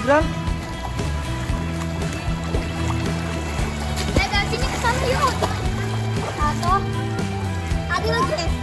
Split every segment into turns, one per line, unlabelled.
Gibran eh, dari sini ke sana yuk. Atau? Ada lagi.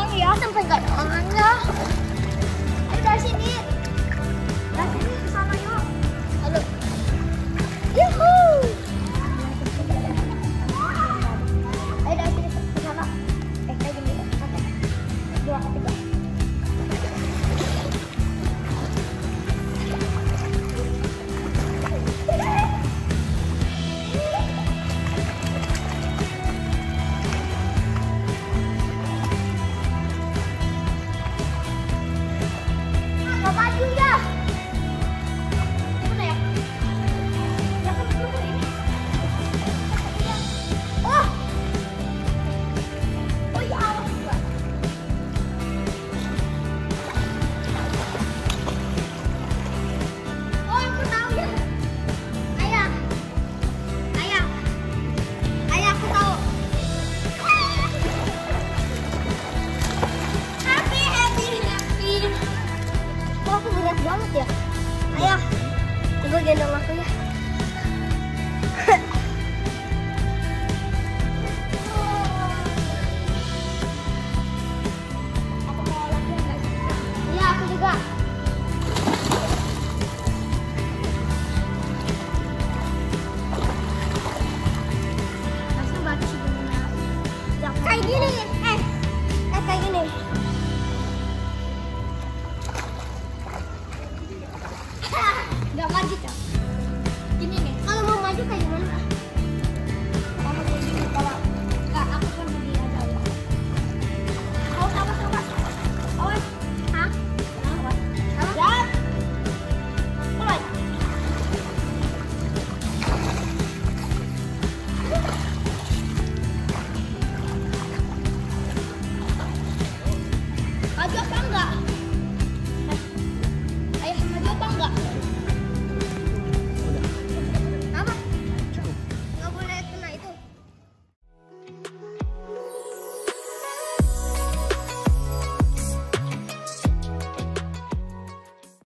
dong ya sampai nggak ada orangnya sini. Sini.